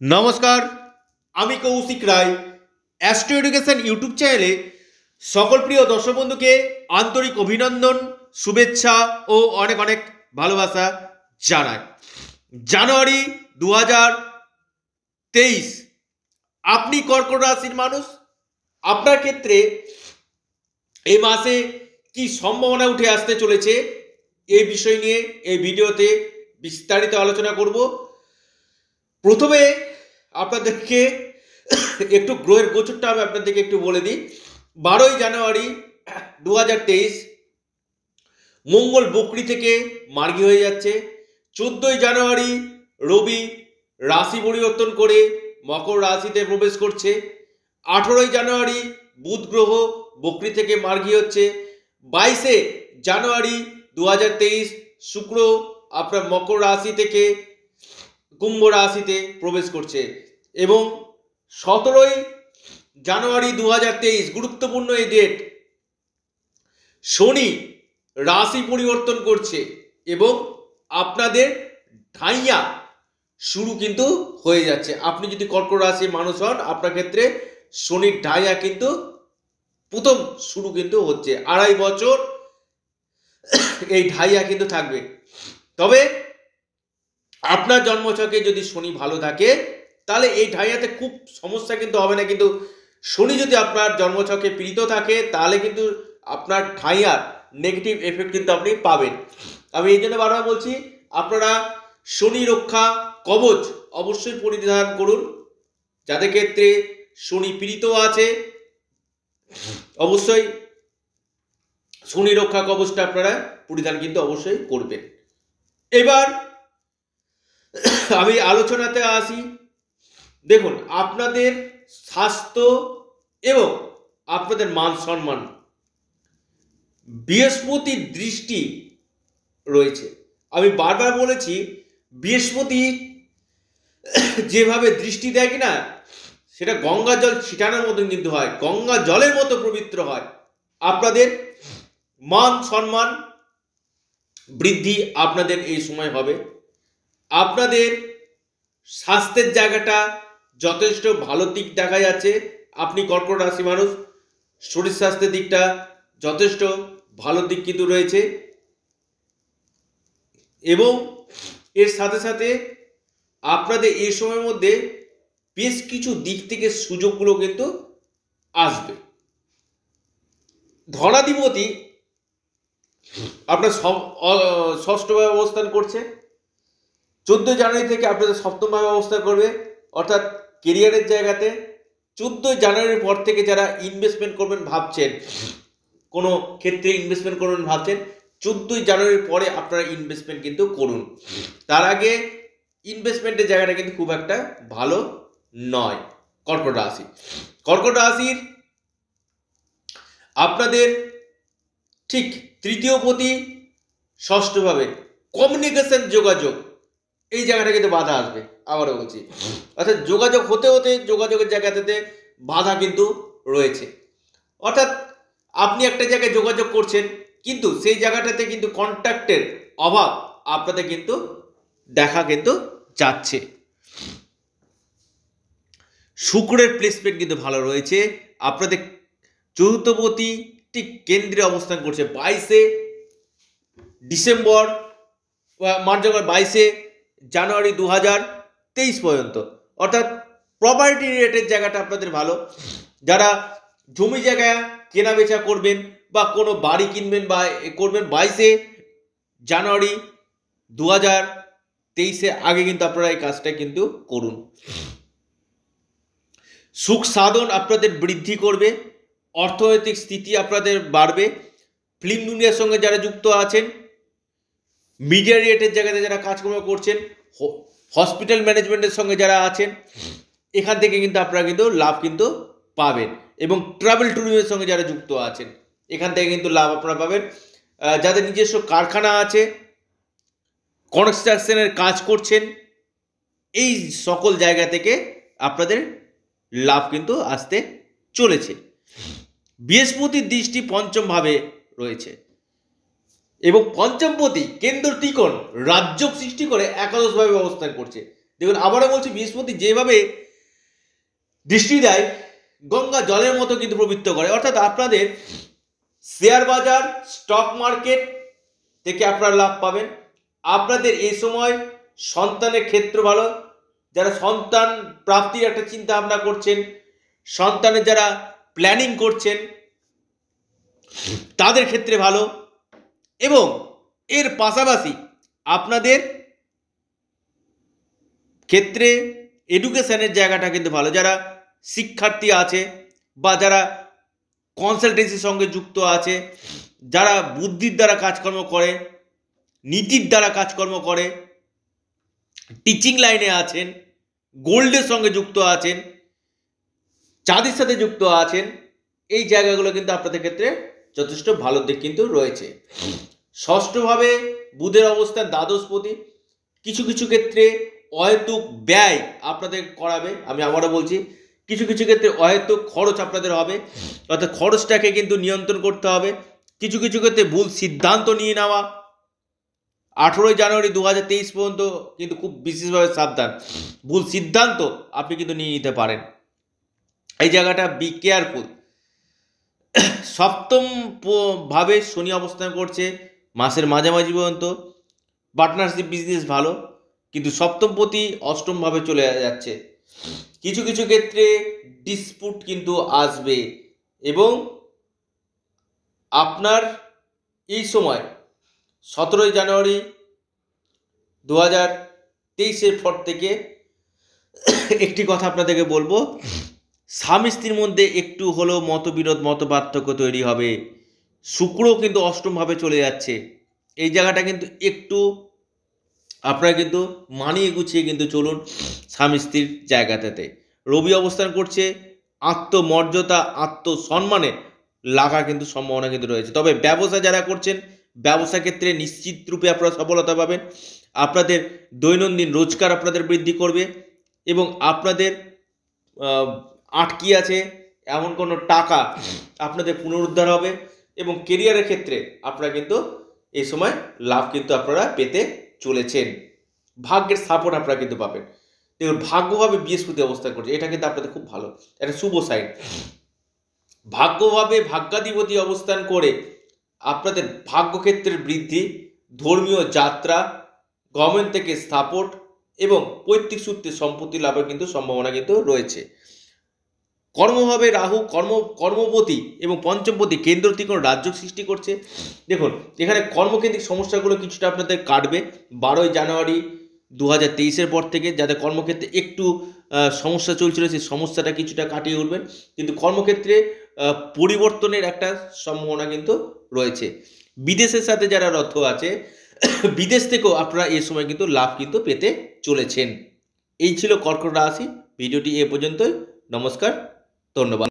নমস্কার, আমি Kaushik Roy astro education YouTube চ্যানেলে সকল প্রিয় দর্শক বন্ধুকে আন্তরিক অভিনন্দন, শুভেচ্ছা ও অনেক অনেক ভালোবাসা জানাই। জানুয়ারি দু তেইশ, আপনি কর্কট রাশির মানুষ? আপনার ক্ষেত্রে এই মাসে কি সম্ভাবনা উঠে আসতে চলেছে? এই বিষয় নিয়ে এই ভিডিওতে বিস্তারিত আলোচনা করব। প্রথমে আপনাদেরকে একটু গ্রহের গোচরটা আমি আপনাদেরকে একটু বলে দিই। বারোই জানুয়ারি দু হাজার তেইশ, মঙ্গল বকরি থেকে মার্গী হয়ে যাচ্ছে। চোদ্দই জানুয়ারি রবি রাশি পরিবর্তন করে মকর রাশিতে প্রবেশ করছে। আঠেরোই জানুয়ারি বুধ গ্রহ বকরি থেকে মার্গী হচ্ছে। বাইশে জানুয়ারি দু হাজার তেইশ, শুক্র আপনার মকর রাশি থেকে কুম্ভ রাশিতে প্রবেশ করছে এবং সতেরোই জানুয়ারি দু হাজার তেইশ গুরুত্বপূর্ণ এই ডেট শনি রাশি পরিবর্তন করছে এবং আপনাদের ঢাইয়া শুরু কিন্তু হয়ে যাচ্ছে। আপনি যদি কর্কট রাশির মানুষ হন, আপনার ক্ষেত্রে শনির ঢাইয়া কিন্তু প্রথম শুরু কিন্তু হচ্ছে। আড়াই বছর এই ঢাইয়া কিন্তু থাকবে। তবে আপনার জন্মছকে যদি শনি ভালো থাকে, তাহলে এই ঢাইয়াতে খুব সমস্যা কিন্তু হবে না। কিন্তু শনি যদি আপনার জন্মছকে পীড়িত থাকে, তাহলে কিন্তু আপনার ঢাইয়ার নেগেটিভ এফেক্ট কিন্তু আপনি পাবেন। আমি এই জন্য বারবার বলছি, আপনারা শনি রক্ষা কবচ অবশ্যই পরিধান করুন। যাদের ক্ষেত্রে শনি পীড়িত আছে, অবশ্যই শনি রক্ষা কবচটা আপনারা পরিধান কিন্তু অবশ্যই করবেন। এবার আমি আলোচনাতে আসি। দেখুন, আপনাদের স্বাস্থ্য এবং আপনাদের মান সম্মান। বৃহস্পতির দৃষ্টি রয়েছে। আমি বারবার বলেছি, বৃহস্পতি যেভাবে দৃষ্টি দেয় কিনা, সেটা গঙ্গা জল ছিটানোর মতন কিন্তু হয়, গঙ্গা জলের মতো পবিত্র হয়। আপনাদের মান সম্মান বৃদ্ধি আপনাদের এই সময় হবে। আপনাদের স্বাস্থ্যের জায়গাটা যথেষ্ট ভালো দিক দেখা যাচ্ছে আপনি কর্কট রাশি মানুষ, শরীর স্বাস্থ্যের দিকটা যথেষ্ট ভালো দিক কিন্তু রয়েছে। এবং এর সাথে সাথে আপনাদের এই সময়ের মধ্যে বেশ কিছু দিক থেকে সুযোগগুলো কিন্তু আসবে। ধরাধিপতি আপনার ষষ্ঠভাবে অবস্থান করছে। চোদ্দোই জানুয়ারি থেকে আপনাদের সপ্তমভাবে অবস্থান করবে। অর্থাৎ কেরিয়ারের জায়গাতে চোদ্দোই জানুয়ারির পর থেকে যারা ইনভেস্টমেন্ট করবেন ভাবছেন, কোনো ক্ষেত্রে ইনভেস্টমেন্ট করবেন ভাবছেন চোদ্দোই জানুয়ারির পরে আপনারা ইনভেস্টমেন্ট কিন্তু করুন। তার আগে ইনভেস্টমেন্টের জায়গাটা কিন্তু খুব একটা ভালো নয়। কর্কট রাশি। কর্কট রাশির আপনাদের ঠিক তৃতীয় প্রতি ষষ্ঠভাবে কমিউনিকেশন যোগাযোগ এই জায়গাটা কিন্তু বাধা আসবে, আবারও বলছি। অর্থাৎ যোগাযোগ হতে হতে, যোগাযোগের জায়গাতে বাধা কিন্তু রয়েছে। অর্থাৎ আপনি একটা জায়গায় যোগাযোগ করছেন, কিন্তু সেই জায়গাটাতে কিন্তু কন্ট্যাক্টের অভাব আপনাদের কিন্তু দেখা কিন্তু যাচ্ছে। শুক্রের প্লেসমেন্ট কিন্তু ভালো রয়েছে। আপনাদের চতুর্থপতি ঠিক কেন্দ্রে অবস্থান করছে বাইশে ডিসেম্বর মার্চ বাইশে জানুয়ারি দু হাজার তেইশ পর্যন্ত। অর্থাৎ প্রপার্টি রেটের জায়গাটা আপনাদের ভালো। যারা জমি জায়গা কেনা বেচা করবেন বা কোনো বাড়ি কিনবেন বা করবেন, বাইশে জানুয়ারি দু হাজার তেইশে আগে কিন্তু আপনারা এই কাজটা কিন্তু করুন। সুখ সাধন আপনাদের বৃদ্ধি করবে, অর্থনৈতিক স্থিতি আপনাদের বাড়বে। ফিল্ম দুনিয়ার সঙ্গে যারা যুক্ত আছেন মিডিয়া রিয়েটের জায়গাতে যারা কাজকর্ম করছেন হসপিটাল ম্যানেজমেন্টের সঙ্গে যারা আছেন, এখান থেকে কিন্তু আপনারা কিন্তু লাভ কিন্তু পাবেন এবং ট্রাভেল ট্যুরিজমের সঙ্গে যারা যুক্ত আছেন, এখান থেকে কিন্তু লাভ আপনারা পাবেন। যাদের নিজস্ব কারখানা আছে কনস্ট্রাকশনের কাজ করছেন, এই সকল জায়গা থেকে আপনাদের লাভ কিন্তু আসতে চলেছে। বৃহস্পতির দৃষ্টি পঞ্চমভাবে রয়েছে। এবং পঞ্চমপতি কেন্দ্র ত্রিকোণ রাজ্য সৃষ্টি করে একাদশভাবে অবস্থান করছে। দেখুন, আবারও বলছি, বৃহস্পতি যেভাবে দৃষ্টি দেয়, গঙ্গা জলের মতো কিন্তু প্রবৃত্ত করে। অর্থাৎ আপনাদের শেয়ার বাজার, স্টক মার্কেট থেকে আপনারা লাভ পাবেন। আপনাদের এই সময় সন্তানের ক্ষেত্র ভালো। যারা সন্তান প্রাপ্তির একটা চিন্তা ভাবনা করছেন, সন্তানের যারা প্ল্যানিং করছেন, তাদের ক্ষেত্রে ভালো। এবং এর পাশাপাশি আপনাদের ক্ষেত্রে এডুকেশনের জায়গাটা কিন্তু ভালো। যারা শিক্ষার্থী আছে বা যারা কনসালটেন্সির সঙ্গে যুক্ত আছে, যারা বুদ্ধির দ্বারা কাজকর্ম করে, নীতির দ্বারা কাজকর্ম করে টিচিং লাইনে আছেন গোল্ডের সঙ্গে যুক্ত আছেন, চাঁদের সাথে যুক্ত আছেন, এই জায়গাগুলো কিন্তু আপনাদের ক্ষেত্রে যথেষ্ট ভালো দিক কিন্তু রয়েছে। ষষ্ঠভাবে বুধের অবস্থান দ্বাদশপতি কিছু কিছু ক্ষেত্রে অহেতুক ব্যয় আপনাদের করাবে, আমি আবারও বলছি, কিছু কিছু ক্ষেত্রে অহেতুক খরচ আপনাদের হবে। অর্থাৎ খরচটাকে কিন্তু নিয়ন্ত্রণ করতে হবে। কিছু কিছু ক্ষেত্রে ভুল সিদ্ধান্ত নিয়ে নেওয়া। আঠেরোই জানুয়ারি দু হাজার তেইশ পর্যন্ত কিন্তু খুব বিশেষভাবে সাবধান। ভুল সিদ্ধান্ত আপনি কিন্তু নিয়ে নিতে পারেন। এই জায়গাটা বি কেয়ারফুল সপ্তম ভাবে শনি অবস্থান করছে, মাসের মাঝামাঝি পর্যন্ত। পার্টনারশিপ বিজনেস ভালো, কিন্তু সপ্তম প্রতি অষ্টমভাবে চলে যাচ্ছে। কিছু কিছু ক্ষেত্রে ডিসপুট কিন্তু আসবে এবং আপনার এই সময় সতেরোই জানুয়ারি দু হাজার তেইশের পর থেকে একটি কথা আপনাদেরকে বলব। স্বামী স্ত্রীর মধ্যে একটু হলেও মতবিরোধ মত পার্থক্য তৈরি হবে। শুক্র কিন্তু অষ্টমভাবে চলে যাচ্ছে। এই জায়গাটা কিন্তু একটু আপনারা কিন্তু মানিয়ে গুছিয়ে কিন্তু চলুন স্বামী স্ত্রীর জায়গাটাতে। রবি অবস্থান করছে, আত্মমর্যাদা, আত্মসম্মানে লাগা কিন্তু সম্ভাবনা কিন্তু রয়েছে। তবে ব্যবসা যারা করছেন, ব্যবসা ক্ষেত্রে নিশ্চিত রূপে আপনারা সফলতা পাবেন। আপনাদের দৈনন্দিন রোজগার আপনাদের বৃদ্ধি করবে এবং আপনাদের আটকি আছে, এমন কোনো টাকা আপনাদের পুনরুদ্ধার হবে এবং কেরিয়ারের ক্ষেত্রে আপনারা কিন্তু এই সময় লাভ কিন্তু আপনারা পেতে চলেছেন। ভাগ্যের সাপোর্ট আপনারা কিন্তু পাবেন। দেখুন, ভাগ্যভাবে বৃহস্পতি অবস্থান করছে, এটা কিন্তু আপনাদের খুব ভালো, একটা শুভ সাইন ভাগ্যভাবে ভাগ্যাধিপতি অবস্থান করে আপনাদের ভাগ্যক্ষেত্রের বৃদ্ধি, ধর্মীয় যাত্রা গভর্নমেন্ট থেকে সাপোর্ট এবং পৈতৃক সূত্রে সম্পত্তি লাভের কিন্তু সম্ভাবনা কিন্তু রয়েছে। কর্মভাবে রাহু, কর্ম, কর্মপতি এবং পঞ্চমপতি কেন্দ্র থেকে রাজ্য সৃষ্টি করছে। দেখুন এখানে কর্মকেন্দ্রিক সমস্যাগুলো কিছুটা আপনাদের কাটবে। বারোই জানুয়ারি দু হাজার তেইশের পর থেকে যাদের কর্মক্ষেত্রে একটু সমস্যা চলছিল, সেই সমস্যাটা কিছুটা কাটিয়ে উঠবেন। কিন্তু কর্মক্ষেত্রে পরিবর্তনের একটা সম্ভাবনা কিন্তু রয়েছে। বিদেশের সাথে যারা রথ আছে, বিদেশ থেকেও আপনারা এই সময় কিন্তু লাভ কিন্তু পেতে চলেছেন। এই ছিল কর্কট রাশি। ভিডিওটি এ পর্যন্তই। নমস্কার। ধন্যবাদ